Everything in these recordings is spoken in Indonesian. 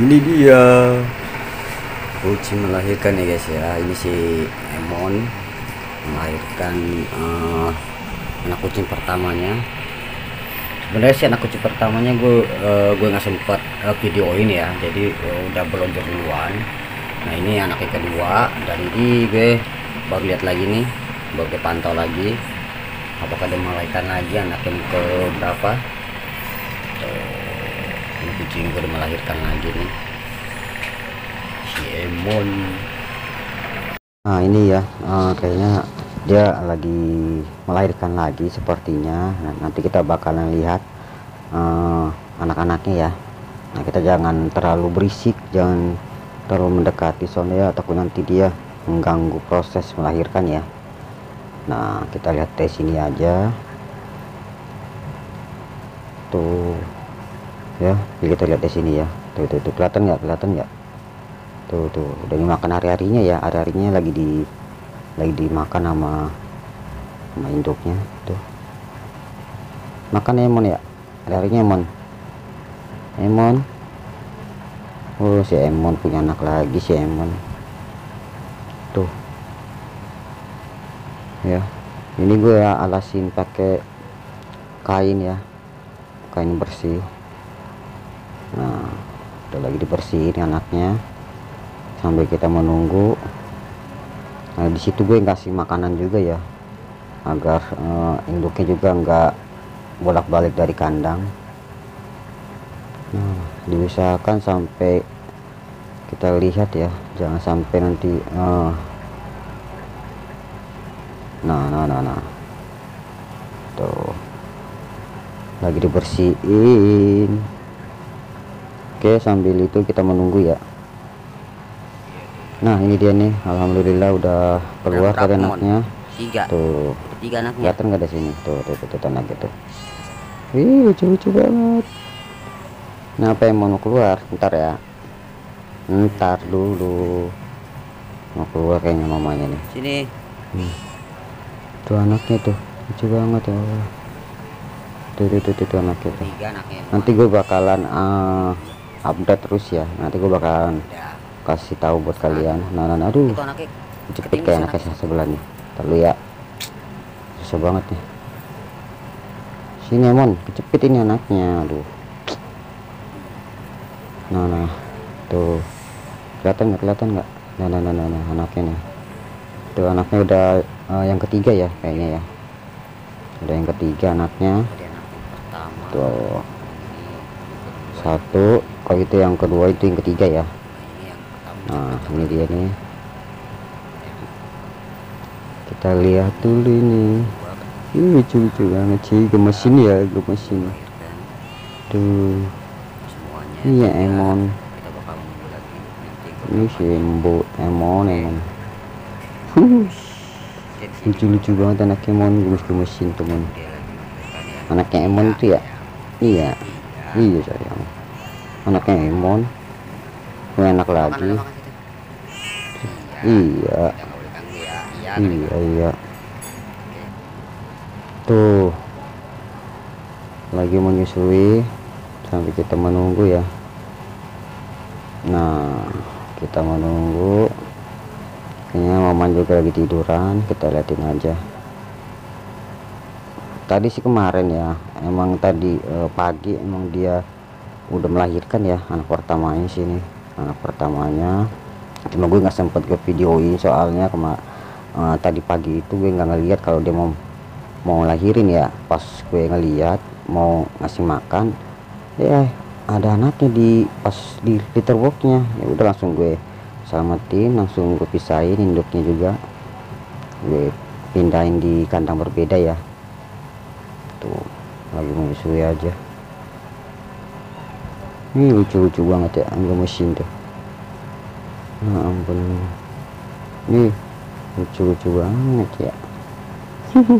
ini dia. Kucing melahirkan ya guys ya. Ini si Emon melahirkan uh, anak kucing pertamanya. Sebenarnya sih anak kucing pertamanya gue uh, gue nggak sempat uh, videoin ya. Jadi uh, udah belonjor duluan. Nah ini anaknya kedua. Dan ini gue baru lihat lagi nih. Baru pantau lagi. Apakah dia melahirkan lagi anak yang ke berapa kucing udah melahirkan lagi nih. Si nah ini ya uh, kayaknya dia lagi melahirkan lagi sepertinya. Nah, nanti kita bakalan lihat uh, anak-anaknya ya. Nah kita jangan terlalu berisik jangan terlalu mendekati soalnya ya takut nanti dia mengganggu proses melahirkan ya. Nah kita lihat tes sini aja. Tuh ya. Kita lihat di sini ya. Tuh tuh, tuh. Kelihatan nggak? Kelihatan nggak? Tuh tuh. Udah dimakan hari-harinya ya. Hari-harinya lagi di lagi dimakan sama sama induknya. Tuh. Makan emon ya? Hari-harinya emon emon oh si emon punya anak lagi si emon. Tuh. Ya. Ini gue alasin pakai kain ya. Kain bersih nah udah lagi dibersihin anaknya. Sambil kita menunggu. Nah di situ gue kasih makanan juga ya. Agar uh, induknya juga enggak bolak-balik dari kandang. Nah diusahakan sampai kita lihat ya. Jangan sampai nanti uh, nah nah nah nah. Tuh. Lagi dibersihin oke sambil itu kita menunggu ya. Nah ini dia nih. Alhamdulillah udah keluar dari anaknya. Tiga. Tuh. Tiga anaknya. Kelihatan nggak di sini? Tuh tuh tuh, tuh, anak itu Wih, lucu-lucu banget. Nah apa yang mau keluar? Ntar ya. Ntar dulu. Mau keluar kayaknya mamanya nih. Sini. Hmm. tuh anaknya tuh. Lucu banget ya. Tuh tuh tuh, tuh, tuh anaknya tuh. Tiga anaknya. Nanti gue bakalan uh, update terus ya. Nanti gue bakalan ya. kasih tahu buat kalian. Nah nah, nah aduh. cepet kayak anaknya yang sebelahnya terlalu ya. Susah banget nih. Sini Mon. Kecepit ini anaknya. Aduh. Nah nah. Tuh. Kelihatan nggak? Kelihatan nggak? Nah, nah nah nah nah. Anaknya nih. Tuh anaknya udah eh, yang ketiga ya kayaknya ya. Udah yang ketiga anaknya. Tuh. Satu kalau itu yang kedua itu yang ketiga ya? Ini pertama. Nah ini dia nih. Kita lihat dulu ini. Ih, lucu-lucu banget sih. Gemesin ya gemesin tuh iya emon. lagi nanti. Ke ini si embo emon emon. Jadi sini lucu-lucu banget anak emon gemes-gemesin tuh ya anaknya emon itu ya? Iya. Iya sayang anaknya emon. Punya anak lagi. iya. Ya. Iya iya iya. Tuh. Lagi menyusui. Sampai kita menunggu ya. Nah kita menunggu. Kayaknya maman juga lagi tiduran. Kita liatin aja. Tadi sih kemarin ya. Emang tadi eh, pagi emang dia udah melahirkan ya anak pertamanya sini. Anak pertamanya. Cuma gue nggak sempet ke videoin soalnya kema eh, tadi pagi itu gue nggak ngeliat kalau dia mau mau lahirin ya. Pas gue ngeliat mau ngasih makan ya ada anaknya di pas di litter boxnya ya udah langsung gue selamatin langsung gue pisahin induknya juga. Gue pindahin di kandang berbeda ya. Tuh lagi menyusui aja ini lucu-lucu banget ya angga mesin tuh. Nah ampun. Ini lucu-lucu banget ya.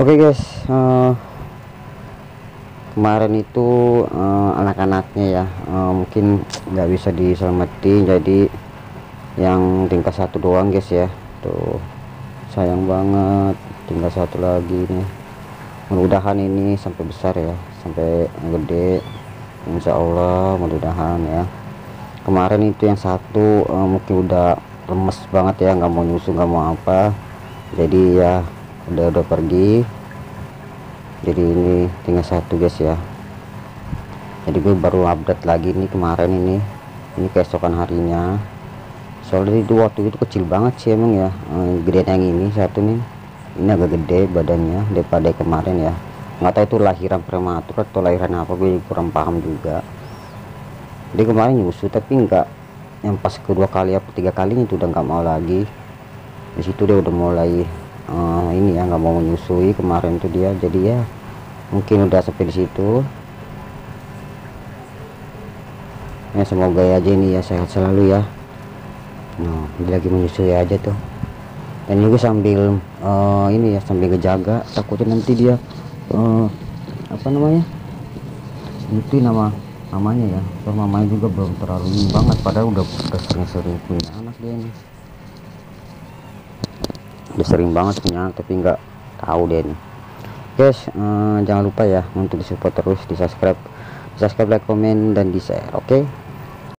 Oke guys eh, kemarin itu eh, anak-anaknya ya eh, mungkin nggak bisa diselamatin jadi yang tingkat satu doang guys ya. Tuh sayang banget tinggal satu lagi nih mudah-mudahan ini sampai besar ya sampai gede. Insya Allah mudah-mudahan ya. Kemarin itu yang satu uh, mungkin udah lemes banget ya nggak mau nyusu nggak mau apa. Jadi ya udah udah pergi. Jadi ini tinggal satu guys ya. Jadi gue baru update lagi nih kemarin ini. Ini keesokan harinya. Soalnya itu waktu itu kecil banget sih emang ya uh, gedean yang ini satu nih ini agak gede badannya daripada kemarin ya. Nggak tahu itu lahiran prematur atau lahiran apa gue kurang paham juga. Dia kemarin nyusu tapi enggak yang pas kedua kali apa tiga kali itu udah nggak mau lagi. Di situ dia udah mulai uh, ini ya nggak mau menyusui. Kemarin itu dia jadi ya mungkin udah sampai di situ. Ya semoga ya aja ini ya sehat selalu ya. Nah dia lagi menyusui aja tuh. Dan juga sambil uh, ini ya sambil ngejaga. Takutnya nanti dia uh, apa namanya? Itu nama namanya ya. So, mamanya juga belum terlalu ini banget. Padahal udah udah sering-sering punya anak dia nih udah sering banget punya tapi nggak tahu dia nih guys uh, jangan lupa ya untuk di support terus di subscribe. Di subscribe like komen dan di share oke? okay?